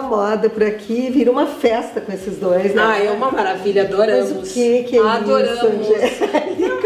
da moda por aqui, vira uma festa com esses dois, né? Ah, é uma maravilha, adoramos. Mas o que que é adoramos. isso,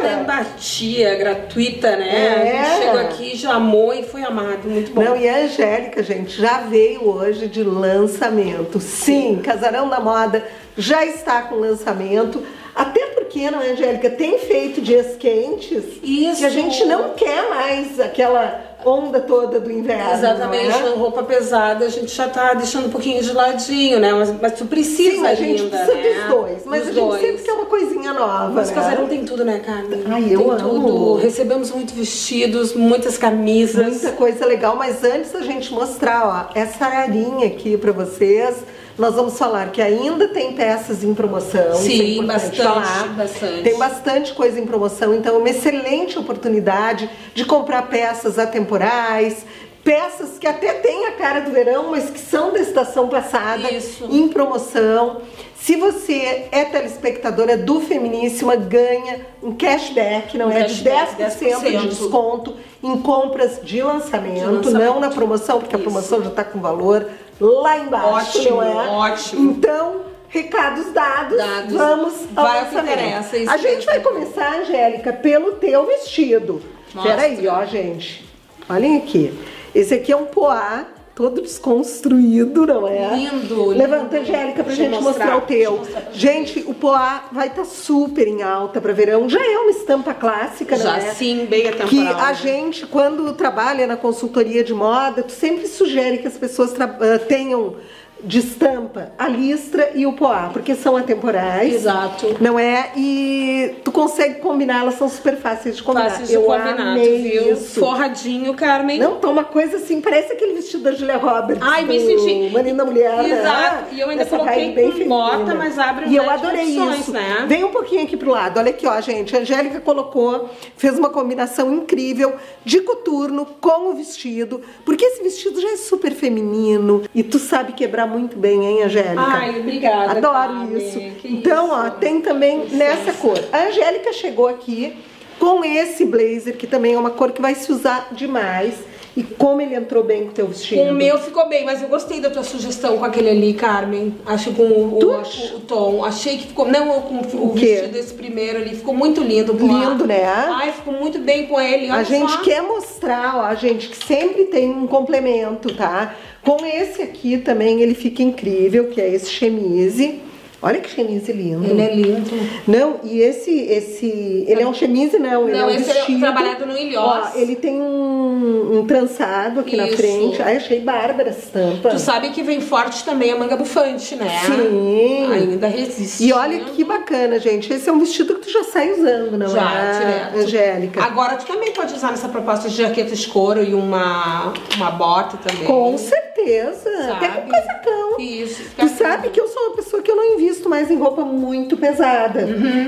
É uma empatia gratuita, né? É. A gente chegou aqui, já amou e foi amado, muito bom. Não, e a Angélica, gente, já veio hoje de lançamento. Sim, Casarão da Moda já está com lançamento. Até porque, não é, Angélica, tem feito dias quentes Isso. que a gente não quer mais aquela onda toda do inverno. Exatamente, não é? roupa pesada a gente já tá deixando um pouquinho de ladinho, né? Mas, mas tu precisa Sim, a gente ainda, precisa né? dos dois, mas Dos a gente dois. sempre quer uma coisinha nova, Mas né? casarão tem tudo, né, Carmen? Ai, eu tem amo. tudo. Recebemos muitos vestidos, muitas camisas. Muita coisa legal, mas antes da gente mostrar, ó, essa arinha aqui pra vocês, nós vamos falar que ainda tem peças em promoção. é Sim, importante bastante, bastante. Tem bastante coisa em promoção, então é uma excelente oportunidade de comprar peças atemporais, peças que até têm a cara do verão, mas que são da estação passada, Isso. em promoção. Se você é telespectadora do Feminíssima, ganha um cashback, não Um é? De cashback, 10% de 10%. desconto em compras de lançamento, De lançamento. não na promoção, porque a Isso. promoção já está com valor lá embaixo, Ótimo, não é? ótimo. Então, recados dados, Dados. vamos ao Vai interessa, isso A gente vai começar, Angélica, pelo teu vestido. Mostra. Peraí, ó, gente. Olhem aqui. Esse aqui é um poá todo desconstruído, não é? Lindo, Levanta, lindo. Angélica, pra Deixa gente mostrar, mostrar, o teu. mostrar pra gente, o poá vai estar super em alta para verão. Já é uma estampa clássica, não Já é? sim, bem que atemporal. a gente, quando trabalha na consultoria de moda, tu sempre sugere que as pessoas ah, tenham de estampa a listra e o poá, porque são atemporais. Exato. Não é? E tu consegue combinar, elas são super fáceis de combinar. Fácil de Eu combinar, amei viu? isso. Forradinho, Carmen. Não, tá uma coisa assim, parece aquele vestido da Julia Roberts. Ai, me senti- Marina Mulher. né? Exato. E eu ainda Essa coloquei bem com bota, mas abre E eu adorei opções, isso. né? Vem um pouquinho aqui pro lado. Olha aqui, ó, gente. A Angélica colocou, fez uma combinação incrível de coturno com o vestido, porque esse vestido já é super feminino e tu sabe quebrar muito bem, hein, Angélica? Ai, obrigada, Adoro Carmen. isso. Que Então, isso. ó, tem também nessa cor. A Angélica chegou aqui com esse blazer, que também é uma cor que vai se usar demais. E como ele entrou bem com o teu vestido. Com o meu ficou bem, mas eu gostei da tua sugestão com aquele ali, Carmen. Acho que com o, o, acha? o tom. Achei que ficou. Não, com o, O vestido desse primeiro ali. Ficou muito lindo. a- Lindo, né? Ai, ficou muito bem com ele. A olha gente só. quer mostrar, ó, gente, que sempre tem um complemento, tá? Com esse aqui também ele fica incrível, que é esse chemise. Olha que chemise lindo. Ele é lindo. Não, e esse, esse, ele é um chemise não, ele Não, é um esse é vestido. trabalhado no ilhós. Ó, ele tem um, um trançado aqui na Isso. frente. Ai, achei bárbara essa estampa. Tu sabe que vem forte também a manga bufante, né? Sim. Ainda resiste. E olha que bacana, gente. Esse é um vestido que tu já sai usando, não Já, é, direto. Angélica? Agora tu também pode usar nessa proposta de jaqueta de couro e uma, uma bota também. Com certeza. Até com Sabe? casacão. Isso. Tu sabe que eu sou uma pessoa que eu não invisto mais em roupa muito pesada.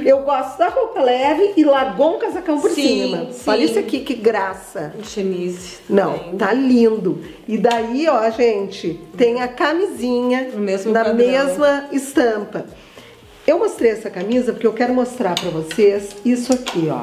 Eu gosto da roupa leve e largou um casacão por Sim, cima. sim. Olha isso aqui, que graça. Um chemise. Não, também. tá lindo. E daí, ó, gente, tem a camisinha mesmo na padrão. mesma estampa. Eu mostrei essa camisa porque eu quero mostrar pra vocês isso aqui, ó.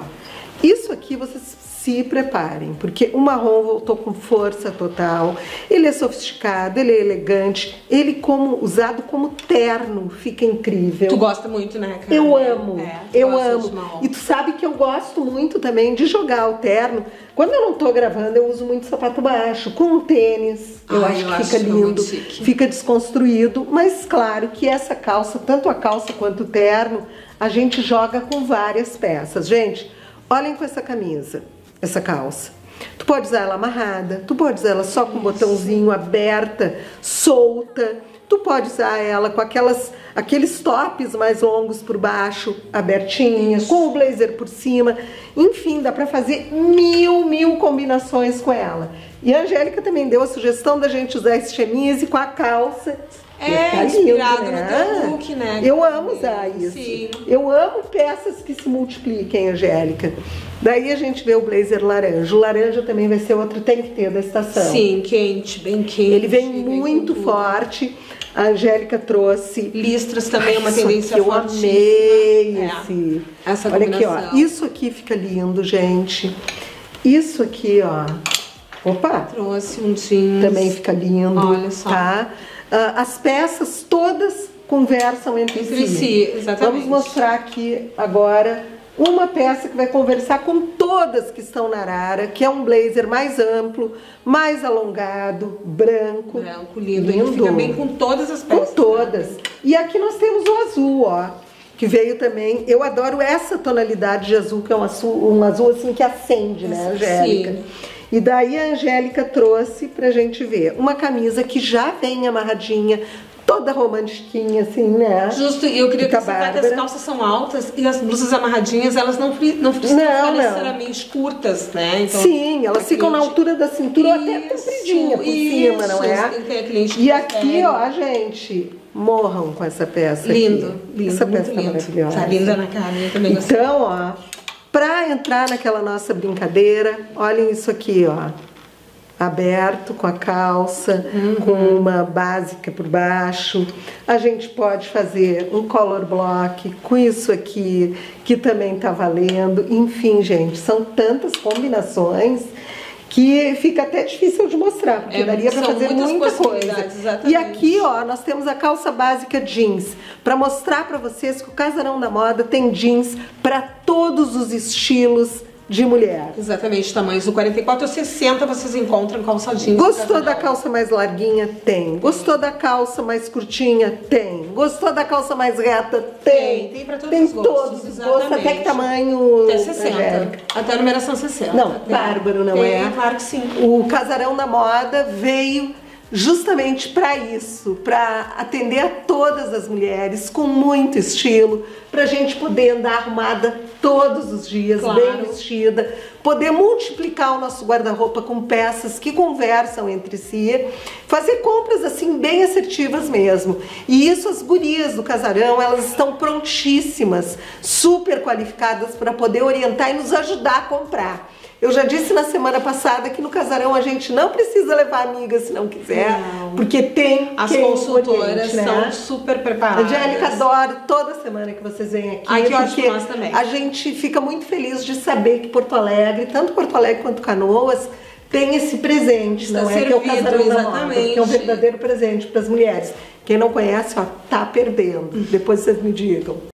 Isso aqui vocês se preparem, porque o marrom voltou com força total. Ele é sofisticado, ele é elegante, ele como usado como terno fica incrível. Tu gosta muito, né, cara? Eu amo, É, eu amo. E tu sabe que eu gosto muito também de jogar o terno. Quando eu não tô gravando, eu uso muito sapato baixo, com um tênis. Eu Ai, acho eu que acho fica lindo, fica desconstruído. Mas claro que essa calça, tanto a calça quanto o terno, a gente joga com várias peças. Gente, olhem com essa camisa, essa calça. Tu pode usar ela amarrada, tu pode usar ela só com um botãozinho aberta, solta. Tu pode usar ela com aquelas, aqueles tops mais longos por baixo, abertinhas, com o blazer por cima. Enfim, dá pra fazer mil, mil combinações com ela. E a Angélica também deu a sugestão da gente usar esse chemise com a calça. É, inspirado no né? teu look, né? Eu amo usar isso. Sim. Eu amo peças que se multipliquem, Angélica. Daí a gente vê o blazer laranja. O laranja também vai ser outro tem que ter da estação. Sim, quente, bem quente. Ele vem muito forte. A Angélica trouxe. Listras também é uma Isso tendência eu fortíssima. amei É. esse. Essa Olha aqui, ó. Isso aqui fica lindo, gente. Isso aqui, ó. Opa! Trouxe um jeans. Também fica lindo. Olha só. Tá? Uh, as peças todas conversam entre, entre si. si. Exatamente. Vamos mostrar aqui agora uma peça que vai conversar com todas que estão na arara, que é um blazer mais amplo, mais alongado, branco. Branco, lindo. lindo. Ele fica bem com todas as peças. Com todas. Né? E aqui nós temos o azul, ó. Que veio também. Eu adoro essa tonalidade de azul, que é um azul, um azul assim que acende, né, Angélica? Sim. E daí a Angélica trouxe pra gente ver uma camisa que já vem amarradinha, toda romantiquinha, assim, né? Justo, e eu queria acrescentar que as calças são altas e as blusas amarradinhas, elas não, não precisam não, ficar necessariamente curtas, né? Então, Sim, elas ficam cliente... na altura da cintura isso, ou até compridinha por isso, cima, não é? E aqui, ó, gente, morram com essa peça Lindo, aqui. lindo. Essa peça lindo. tá maravilhosa. Tá linda na cara, eu também gostei. Então, ó, pra entrar naquela nossa brincadeira, olhem isso aqui, ó aberto com a calça, uhum. com uma básica por baixo. A gente pode fazer um color block com isso aqui, que também tá valendo. Enfim, gente, são tantas combinações que fica até difícil de mostrar, porque é, daria para fazer muita coisa. Exatamente. E aqui, ó, nós temos a calça básica jeans, para mostrar para vocês que o Casarão da Moda tem jeans para todos os estilos de mulher. Exatamente, tamanhos do 44 ou 60 vocês encontram calça jeans. Gostou da calça mais larguinha? Tem. Gostou da calça mais curtinha? Tem. Gostou da calça mais reta? Tem. Tem, tem pra todos tem os gostos. todos os gostos, até que tamanho... Até 60. Até a numeração 60. Não, tem. bárbaro, não tem, é? Claro que sim. O Casarão da Moda veio justamente para isso, para atender a todas as mulheres com muito estilo, para a gente poder andar arrumada todos os dias, claro. bem vestida, poder multiplicar o nosso guarda-roupa com peças que conversam entre si, fazer compras assim bem assertivas mesmo. E isso as gurias do casarão, elas estão prontíssimas, super qualificadas para poder orientar e nos ajudar a comprar. Eu já disse na semana passada que no casarão a gente não precisa levar amiga se não quiser, não. porque tem as consultoras né? são super preparadas. Angélica adoro toda semana que vocês vêm aqui. Ai, que ótimo, nós também. A gente fica muito feliz de saber que Porto Alegre, tanto Porto Alegre quanto Canoas, tem esse presente, Está não é? que é o casarão exatamente. da moda, que é um verdadeiro presente para as mulheres. Quem não conhece, ó, tá perdendo. Depois vocês me digam.